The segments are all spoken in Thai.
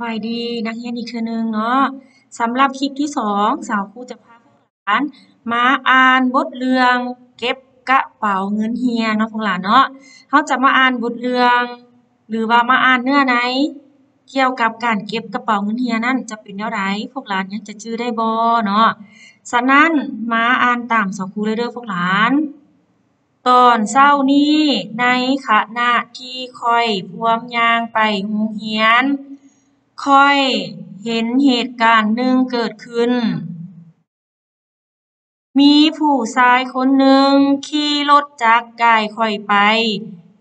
บายดีนักเรียนอีกเทื่อหนึ่งเนาะสำหรับคลิปที่สองสาวครูจะพาพวกหลานมาอ่านบทเรื่องเก็บกระเป๋าเงินเฮียเนาะพวกหลานเนาะเราจะมาอ่านบทเรื่อง หรือว่ามาอ่านเนื้อในเกี่ยวกับการเก็บกระเป๋าเงินเฮียนั่นจะเป็นแนวใดพวกหลานยังจะจื้อได้บ่เนาะฉะนั้นมาอ่านตามสาวครูเลยเด้อพวกหลานตอนเช้านี้ในขณะที่ข้อยพวงยางไปโรงเรียน ข้อยเห็นเหตุการณ์หนึ่งเกิดขึ้น มีผู้ชายคนหนึ่งขี่รถจักรกายข้อยไป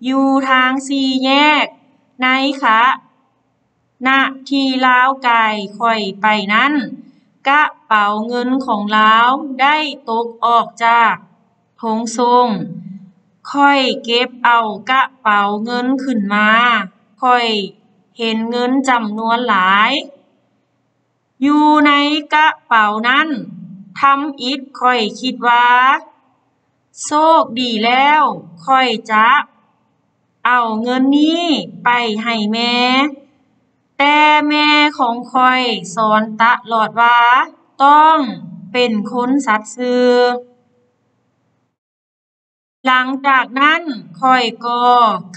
อยู่ทางสี่แยก ในขณะที่เลาก่ายข้อยไปนั้น กระเป๋าเงินของเลาได้ตกออกจากถุงทรงข้อยเก็บเอากระเป๋าเงินขึ้นมาข้อย เห็นเงินจำนวนหลาย อยู่ในกระเป๋านั้นทำอิฐข้อยคิดว่า โชคดีแล้วข้อยจะเอาเงินนี้ไปให้แม่ แต่แม่ของข้อยสอนตะหลอดว่า ต้องเป็นคนสัตย์ซื่อ หลังจากนั้นข้อยก็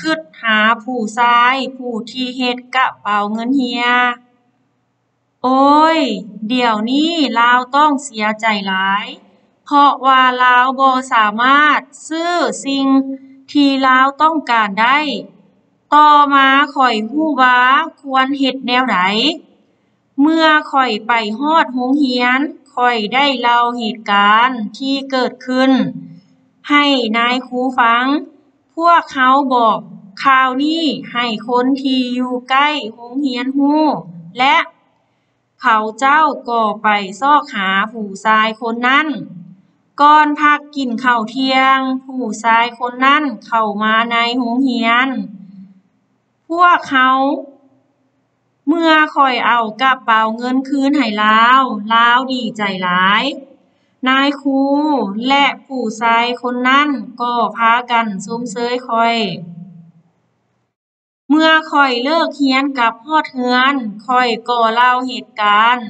คิดหาผู้ชายผู้ที่เฮ็ดกระเป๋าเงินเหี่ย โอ๊ยเดี๋ยวนี้ลาวต้องเสียใจหลาย เพราะว่าลาวบ่สามารถซื้อสิ่งที่ลาวต้องการได้ ต่อมาข้อยรู้ว่าควรเฮ็ดแนวใดเมื่อข้อยไปฮอดโรงเรียน ข้อยได้เล่าเหตุการณ์ที่เกิดขึ้น ให้นายครูฟัง พวกเขาบอกข่าวนี้ให้คนที่อยู่ใกล้โรงเรียนรู้ และเขาเจ้าก็ไปซอกหาผู้ชายคนนั้น ก่อนพักกินข้าวเที่ยง ผู้ชายคนนั้นเข้ามาในโรงเรียน พวกเขา เมื่อข้อยเอากระเป๋าเงินคืนให้ลาเลาวดีใจหลาย นายครูและผู้ชายคนนั้นก็พากันชมเชยข้อย เมื่อข้อยเลิกเรียนกับฮอดเรือนข้อยก็เล่าเหตุการณ์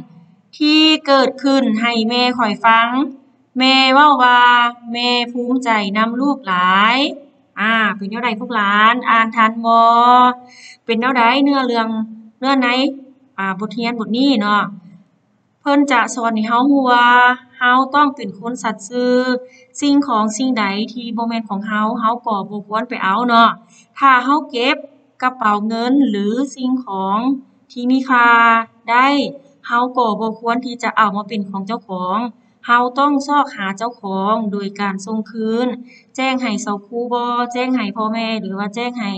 ที่เกิดขึ้นให้แม่ข้อยฟัง แม่ว้าว่า แม่ภูมิใจนำลูกหลาย อ่า เป็นแนวใดพวกหลาน อ่านทันบ่เป็นแนวใดเนื้อเรื่องเนื้อในอ่าบทเรียนบทนี้เนาะเพิ่นจะสอนให้เรารู้ว่า เราต้องเป็นคนสัตย์ซื่อ สิ่งของสิ่งใดที่บ่แม่นของเรา เราก็บ่ควรไปเอาเนาะ ถ้าเราเก็บกระเป๋าเงินหรือสิ่งของที่มีค่าได้ เราก็บ่ควรที่จะเอามาเป็นของเจ้าของ เราต้องซอกหาเจ้าของโดยการส่งคืน แจ้งให้เซาคูบ่ แจ้งให้พ่อแม่ หรือว่าแจ้งให้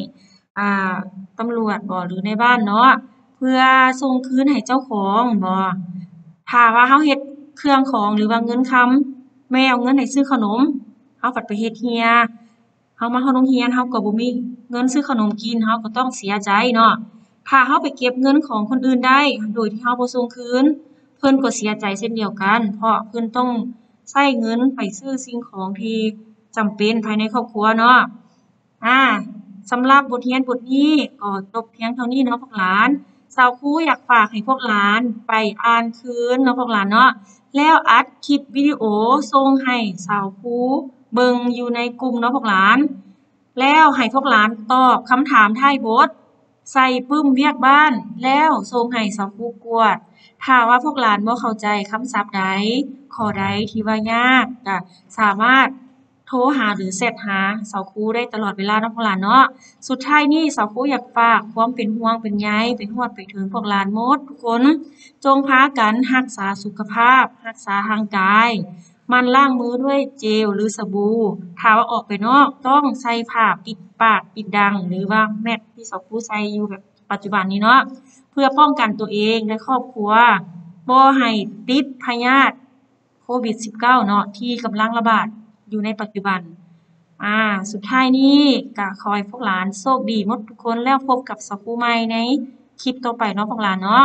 อ่า ตำรวจบ่ หรือในบ้านเนาะ เพื่อส่งคืนให้เจ้าของบ่ ถ้าว่าเราเฮ็ด เครื่องของหรือว่าเงินคำแม่เอาเงินให้ซื้อขนมเราบัดไปเฮ็ดเหี่ยเรามาเฮอดโรงเรียนเราก็บ่มีเงินซื้อขนมกินเราก็ต้องเสียใจเนาะถ้าเราไปเก็บเงินของคนอื่นได้ โดยที่เราบ่ส่งคืน เพิ่นก็เสียใจเช่นเดียวกัน เพราะเพิ่นต้องใช้เงินไปซื้อสิ่งของที่จำเป็นภายในครอบครัวเนาะอ่าสำหรับบทเรียนบทนี้ก็จบเพียงเท่านี้เนาะพวกหลาน สาวครูอยากฝากให้พวกหลานไปอ่านคืนเนาะพวกหลานเนาะแล้วอัดคลิปวิดีโอส่งให้สาวครูเบิ่งอยู่ในกลุ่มเนาะพวกหลาน แล้วให้พวกหลานตอบคำถามท้ายบทใส่ปึ้มเวียกบ้าน แล้วส่งให้สาวครูกวด ถ้าว่าพวกหลานบ่เข้าใจคำศัพท์ใดข้อใดที่ว่ายากก็สามารถ โทรหาหรือแชตหาสาวคูได้ตลอดเวลาเนาะพวกหลานเนาะ สุดท้ายนี้สาวคูอยากฝากความเป็นห่วงเป็นใยไปฮอดไปถึงพวกหลานหมดทุกคน จงพากันรักษาสุขภาพ รักษาร่างกาย มันล้างมือด้วยเจลหรือสบู่ ถ้าว่าออกไปนอกต้องใส่ผ้าปิดปากปิดดัง หรือว่าแมสที่สาวคูใส่อยู่แบบปัจจุบันนี้เนาะ เพื่อป้องกันตัวเองและครอบครัวบ่ให้ติดพยาธิโควิด -19 เนาะที่กำลังระบาด อยู่ในปัจจุบัน อ่า สุดท้ายนี้ก็ขอให้พวกหลานโชคดีหมดทุกคนแล้วพบกับสกูใหม่ในคลิปต่อไปเนาะพวกหลานเนาะ